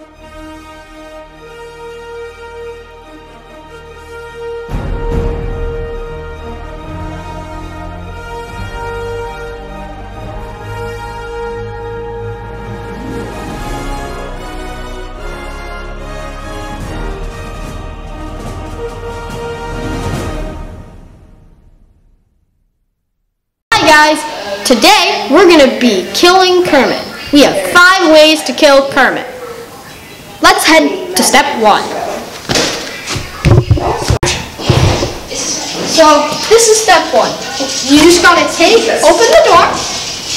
Hi guys, today we're gonna be killing Kermit. We have five ways to kill Kermit. Let's head to step one. So this is step one. You just gotta take, open the door,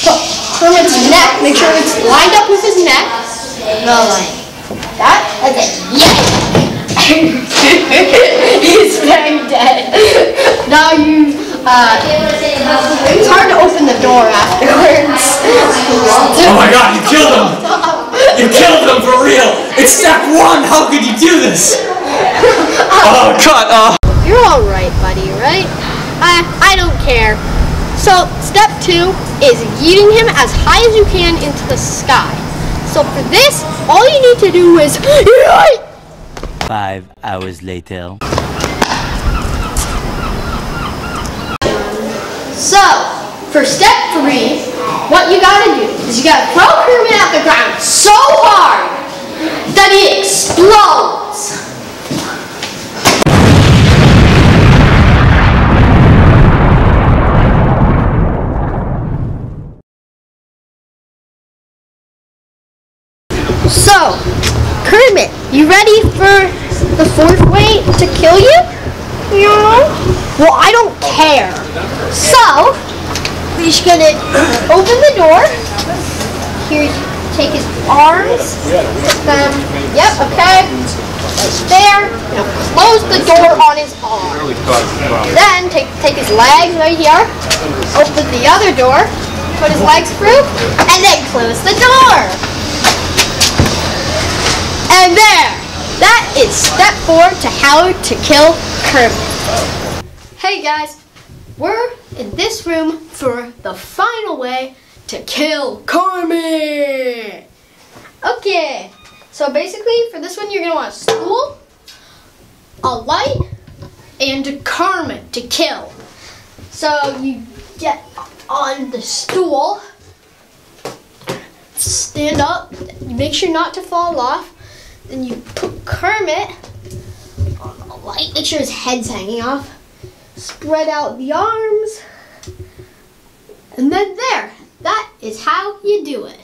put Kermit's neck, make sure it's lined up with his neck. No line. That, and then yes! He's very dead. Now you, uh, it's hard to open the door afterwards. Oh my god, you killed him! You killed him for real! It's step one! How could you do this? Oh, cut! Oh. You're alright, buddy, right? I, I don't care. So, step two is yeeting him as high as you can into the sky. So for this, all you need to do is! Five hours later. So, for step three, what you gotta do is you gotta throw Kermit at the ground so hard that he explodes. So, Kermit, you ready for the fourth way to kill you? No. Well, I don't care. So, we're just gonna open the door. Here, take his arms. Put them. Yep. Okay. There. Now close the door on his arm. Then take take his legs right here. Open the other door. Put his legs through, and then close the door. And there! That is step four to how to kill Kermit. Hey guys, we're in this room for the final way to kill Kermit. Okay, so basically for this one you're gonna want a stool, a light, and a Kermit to kill. So you get on the stool, stand up, make sure not to fall off. Then you put Kermit on the light, make sure his head's hanging off. Spread out the arms. And then there. That is how you do it.